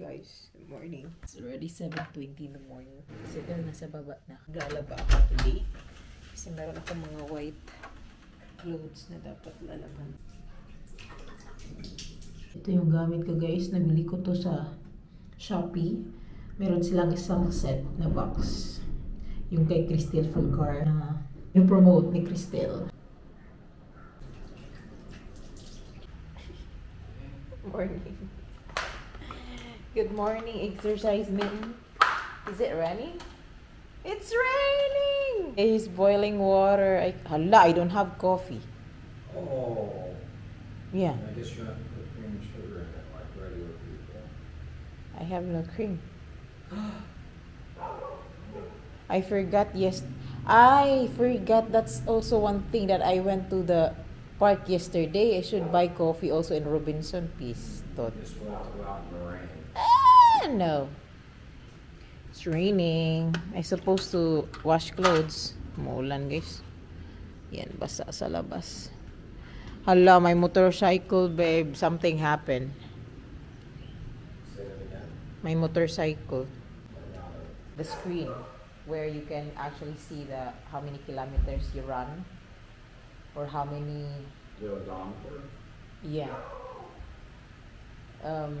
guys. Good morning. It's already 7.20 in the morning. Kasi dahil nasa baba na. Gala ba ako today? Kasi meron ako mga white clothes na dapat lalaban. Ito yung gamit ko guys. Nabili ko to sa Shopee. Meron silang isang set na box. Yung kay Cristel Fulcar na yung promote ni Cristel. Morning. Good morning, exercise men. Is it raining? It's raining! It's boiling water. I, hala, I don't have coffee. Oh, Yeah, I guess you have to put cream and sugar in it like regular people. I have no cream. I forgot yes. I forgot that's also one thing that I went to the park yesterday. I should buy coffee also in Robinson Peace. Thought. Just will to go out in the rain. No. It's raining. I supposed to wash clothes. Maulan, guys. Yan, basa sa labas. Hala, my motorcycle, babe. Something happened. Say it again. My motorcycle. The screen where you can actually see the how many kilometers you run or how many The odometer. yeah um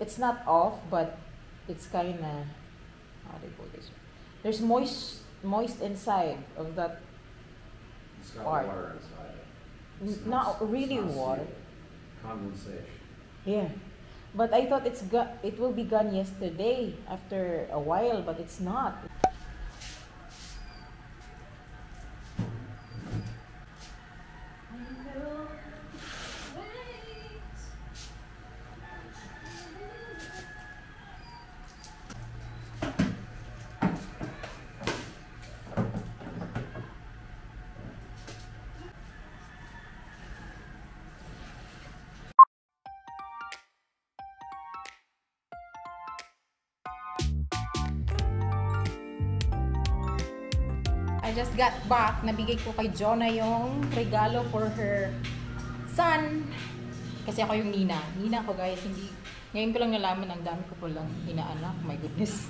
it's not off but it's kind of how do you put this there's moist moist inside of that It's got Part. water inside it. It's not it's really not water sealed. Condensation. yeah but i thought it's go- it will be gone yesterday after a while but it's not I just got back. Nabigay ko kay Jonah yung regalo for her son. Kasi ako yung Nina. Nina ko guys, hindi... Ngayon ko lang nalaman, ang dami ko po lang inaanak. My goodness.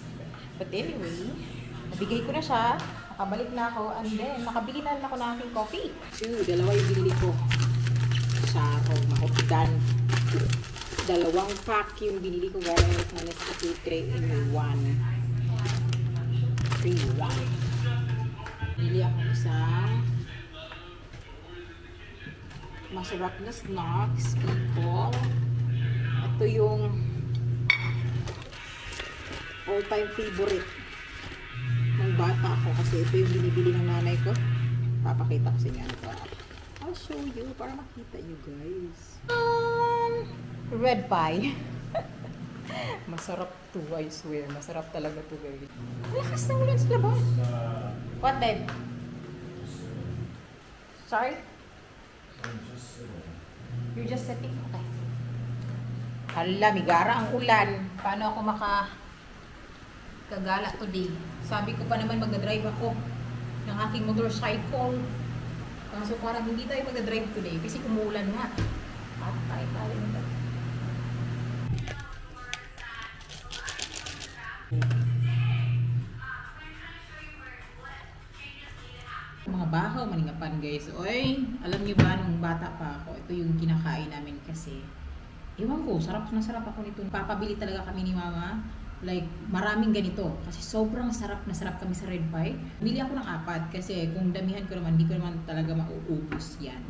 But anyway, nabigay ko na siya. Nakabalik na ako. And then, nakabili na ako ng aking coffee. Two, dalawa yung binili ko. Sa ako, makupitan. Dalawang pack yung binili ko guys. Na Nescafe 3 in 1. 3 in 1. Bili ako isang masarap na snacks, people. Ito yung all-time favorite ng bata ko kasi ito yung binibili ng nanay ko. Papakita ko sa inyo ito. I'll show you para makita nyo guys. Um, red pie. Masarap to, I swear. Masarap talaga to guys. Lakas ng ulan sa labas. What then? Sorry? You're just sitting? Okay. Hala, migara ang ulan. Paano ako maka kagala today? Sabi ko pa naman magdadrive ako ng aking motorcycle. Kaso parang hindi tayo magdadrive today kasi kumuulan nga. At tayo tayo nito. Mga bahaw, maningapan guys. Oy, alam niyo ba nung bata pa ako, ito yung kinakain namin kasi ewan ko, sarap na sarap ako nito. Papabili talaga kami ni mama. Like, maraming ganito. Kasi sobrang sarap na sarap kami sa red pie. Bili ako ng apat kasi kung damihan ko naman, hindi ko naman talaga mauubos yan.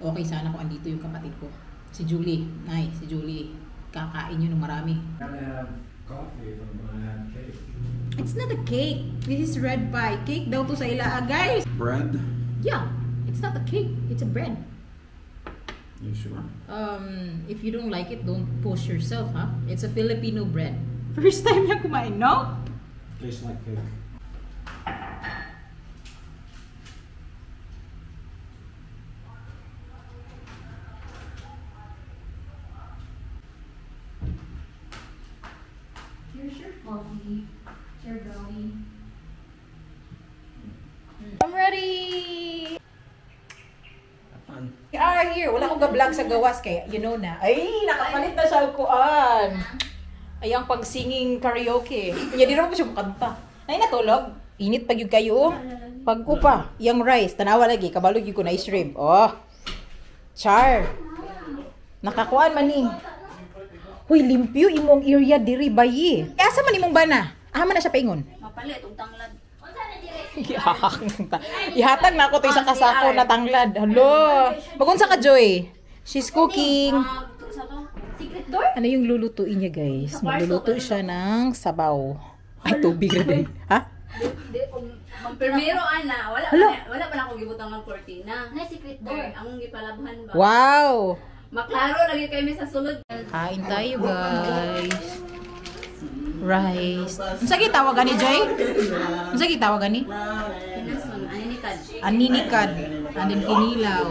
Okay sana kung andito yung kapatid ko. Si Julie. Ay, si Julie. Kakain yun ng marami. Have coffee if I'm gonna have cake. It's not a cake. This is red pie. Cake daw to sa ila, ah, guys. Bread? Yeah, it's not a cake. It's a bread. You sure? um, if you don't like it, don't push yourself, huh? It's a Filipino bread. First time niya kumain, no? Tastes like cake. Sa gawas kaya you know na. Ay, nakapalit na siya kuan. Ay, ang pag-singing karaoke. Kanya di naman po siya makanta. Ay, natulog. Init pag yung kayo. Pag upa, yung rice, tanawa lagi, kabalog yung ko na shrimp. Oh, char. Nakakuan man ni. Huy, limpyo imong area diri bayi. E, asa man imong bana? Ah, man na siya paingon. Mapalit, ug tanglad. Ihatag na ako to isang kasako na tanglad. Hello. Magunsa ka, Joy? She's cooking. Secret door? Ano yung lulutuin niya, guys? Magluluto siya ng sabaw. Ay, tubig na din. Ha? Primero, ana, wala pa, na- wala pa na akong gibutang ng cortina. Na secret door. Among gipalabhan ba? Wow! Maklaro lagi kami sa sulod. Kain tayo, guys. Rice. Unsa gi tawagan ni Joy? Unsa gi tawagan ni? Kinason, ano ni Kad? Aninikad. Anin kinilaw.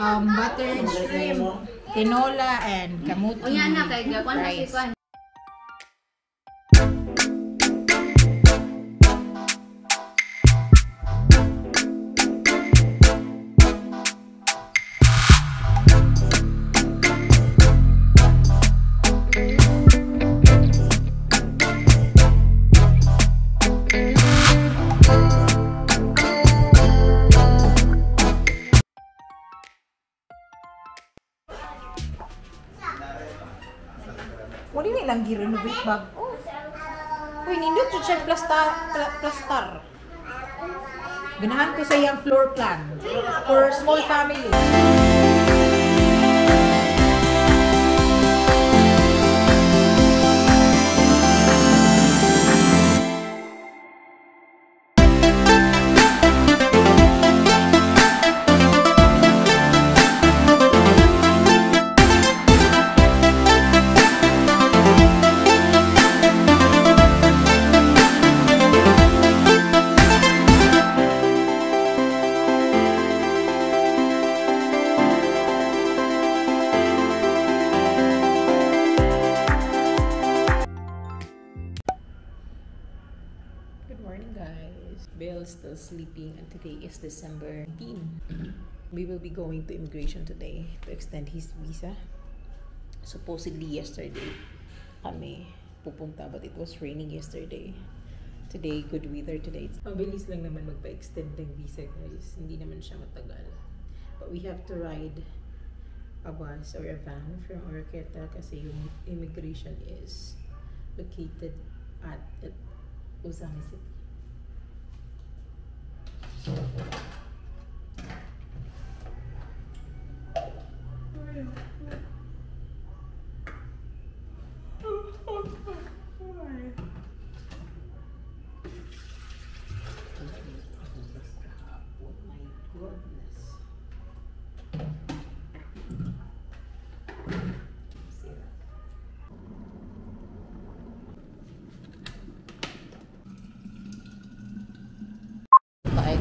Um, buttered shrimp, tinola, and kamuti. O yan na, kay Gakwan na si. Kwan. Lang gi-renovate bag. Oh. Uy, nindot jud siya plastar, pla- plastar. Ganahan ko sa iyang floor plan for small family. Still sleeping, and today is December 19. We will be going to immigration today to extend his visa. Supposedly yesterday kami pupunta, but it was raining yesterday. Today, good weather today. Mabilis lang naman magpa-extend ng visa, guys. Hindi naman siya matagal. But we have to ride a bus or a van from Oroqueta kasi yung immigration is located at, at Uzami Thank you.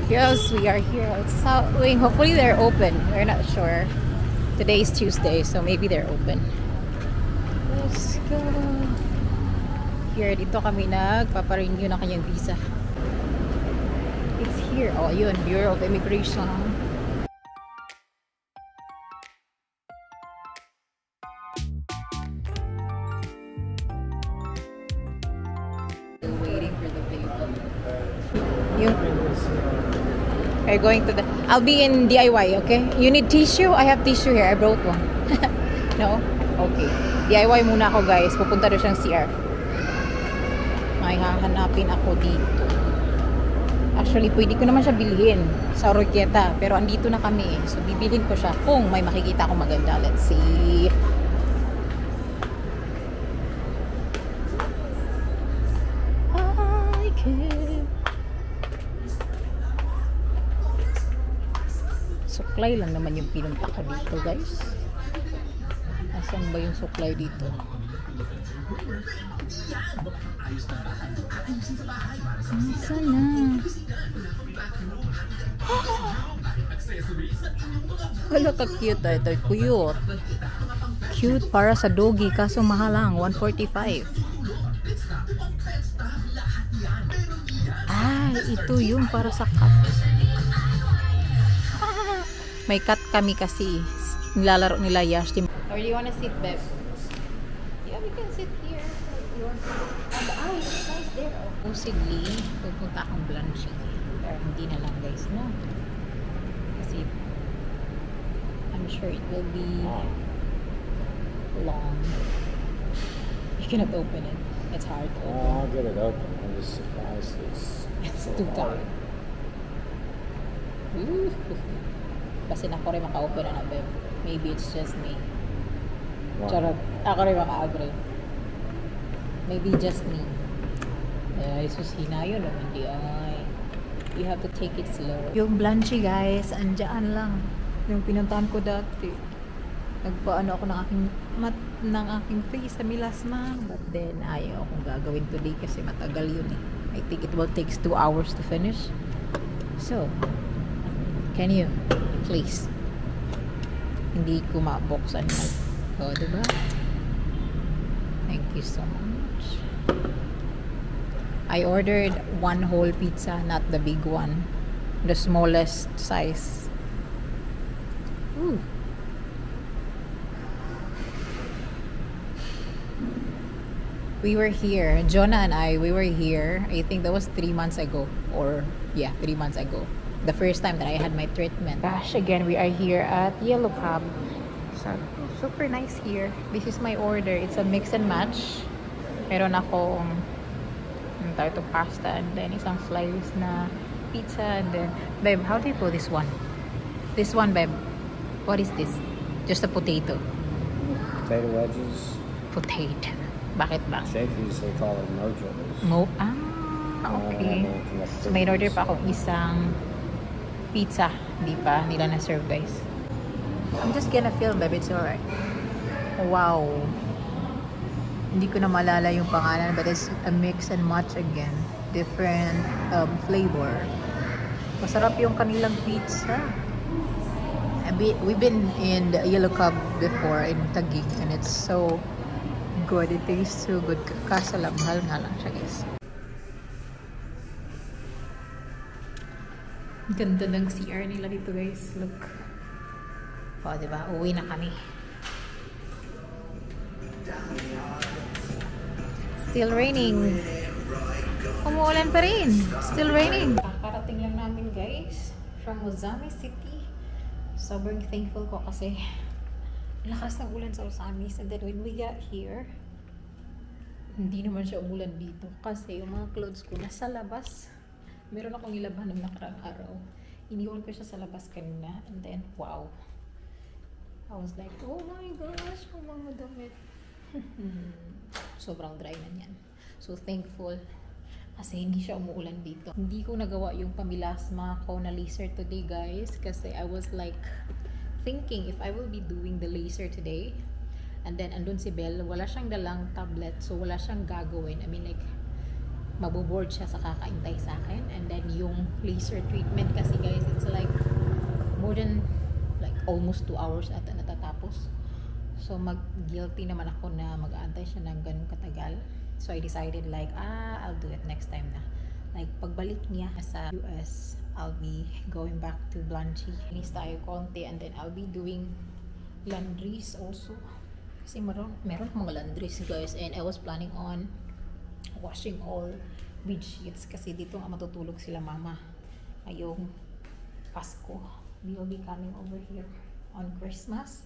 Yes, we are here at South. Hopefully they're open. We're not sure. Today is Tuesday, so maybe they're open. Let's go. Here, dito kami nagpaparenew ng kanyang visa. It's here. Oh, yun. Bureau of Immigration. You going to the... I'll be in DIY, okay? You need tissue? I have tissue here. I brought one. no? Okay. DIY muna ako, guys. Pupunta doon siyang CR. May hahanapin ako dito. Actually, pwede ko naman siya bilhin sa Oroquieta. Pero andito na kami. So, bibilhin ko siya kung may makikita akong maganda. Let's see. Suklay lang naman yung pinunta ko dito, guys. Asan ba yung suklay dito? Asan na? Hala ka cute ah. Ito cute. Cute para sa doggy kaso mahal lang 145. Ah, ito yung para sa. May cat kami kasi. Nilalaro nila Yash. Or do you wanna sit, Beb? Yeah. We can sit here. You want to... Ah, ah, it's nice there. Oh. Supposedly, pupunta akong Blanchie. Pero hindi na lang guys, no? Kasi, I'm sure it will be long. You cannot open it. It's hard to open. I'll get it open. I'm just surprised it's. It's so too hard. tight. Ooh. Kasi na ako rin maka-open na babe. Maybe it's just me. Wow. Charot. Ako rin maka-agree. Maybe just me. Ay, susina yun. oh, Hindi ay. You have to take it slow. Yung Blanchie guys, andyan lang. Yung pinuntahan ko dati. Nagpaano ako ng aking mat ng aking face sa Milasma. But then, ayaw akong gagawin today kasi matagal yun eh. I think it will takes two hours to finish. So, can you, please, hindi ko mabuksan mo. O, diba? Thank you so much. I ordered one whole pizza, not the big one. The smallest size. Ooh. We were here, Jonah and I, we were here. I think that was three months ago. Or, yeah, three months ago. The first time that I had my treatment. Gosh, again, we are here at Yellow Cab. So, super nice here. This is my order. It's a mix and match. Meron akong ano tawag ito, pasta and then isang slice na pizza and then babe how do you call this one this one babe what is this just a potato Potato wedges. potato bakit ba Shakey's, they call it mojos. mo ah okay so may order pa akong isang pizza hindi pa nila na serve guys. I'm just gonna film babe. It's alright. Wow. Hindi ko na malala yung pangalan but it's a mix and match again. Different um, flavor. Masarap yung kanilang pizza. We've been in the Yellow Cub before in Taguig and it's so good. It tastes so good. Kaso lang mahal nga lang siya guys ganda ng CR nila dito guys look o diba uwi na kami Still raining. Umuulan pa rin. Still raining. Kakarating lang namin guys from Ozami City. Sobrang thankful ko kasi lakas ng ulan sa Osamis and then when we got here hindi naman siya umulan dito kasi yung mga clothes ko nasa labas. Meron akong ilaban ng nakarang araw. Iniwan ko siya sa labas kanina and then wow. I was like, oh my gosh, yung mga damit. sobrang dry na niyan. So, thankful. Kasi hindi siya umuulan dito. Hindi ko nagawa yung pamilasma ko na laser today, guys. Kasi I was like thinking if I will be doing the laser today. And then, andun si Belle. Wala siyang dalang tablet. So, wala siyang gagawin. I mean, like, maboboard siya sa kakaintay sa akin. And then, yung laser treatment kasi, guys, it's like more than like almost 2 hours ata natatapos. So, mag-guilty naman ako na mag-aantay siya ng ganun katagal. So, I decided like, ah, I'll do it next time na. Like, pagbalik niya sa US, I'll be going back to Blanchie. Linis tayo konti and then I'll be doing laundries also. Kasi meron, meron akong laundries guys and I was planning on washing all bed sheets kasi dito nga matutulog sila mama ngayong Pasko. We will be coming over here on Christmas.